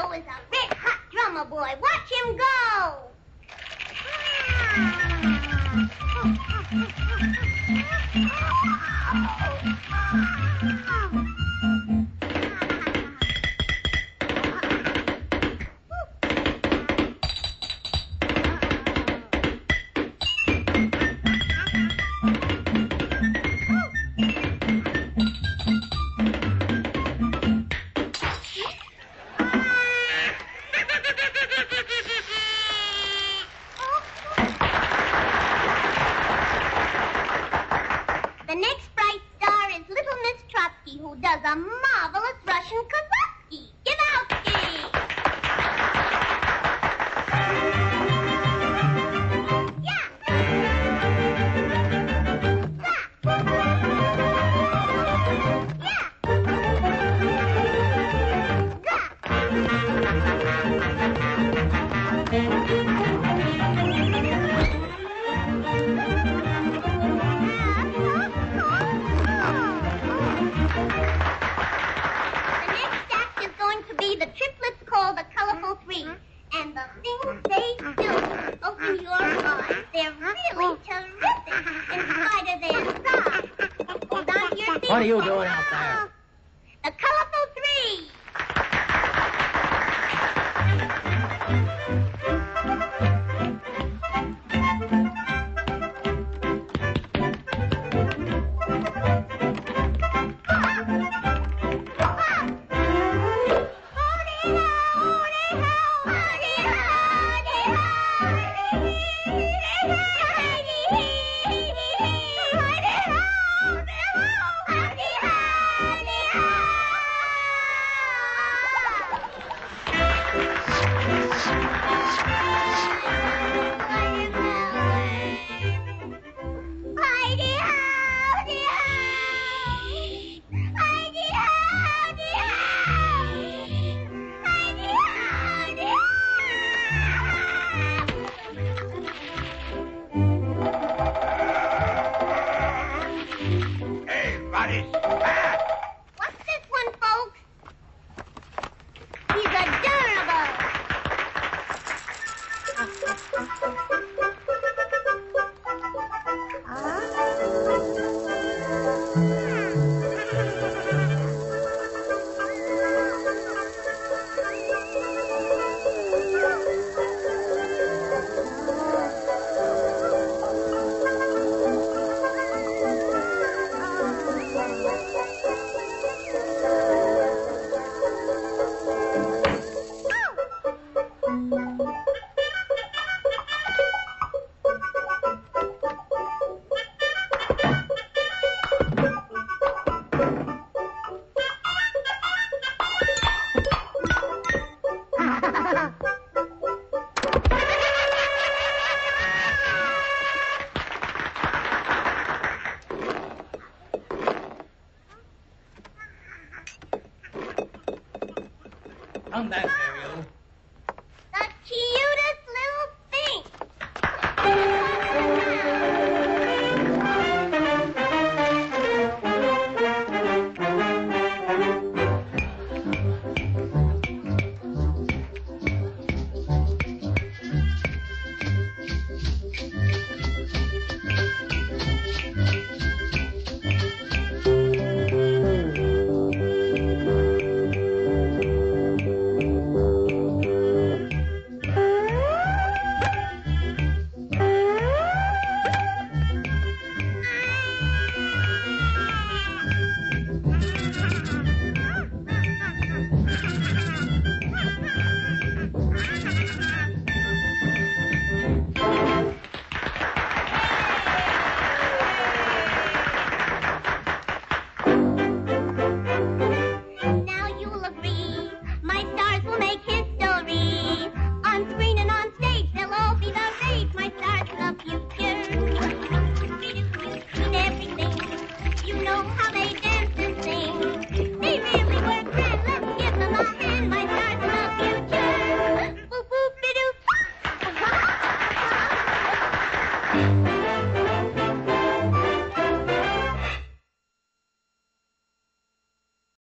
Joe is a red hot drummer boy. Watch him go. Ah. The next bright star is Little Miss Trotsky, who does a marvelous Russian. Givowski! Yeah! The the triplets called the Colorful Three. And the things they do open your eyes. They're really terrific in spite of their size. What are you doing out there?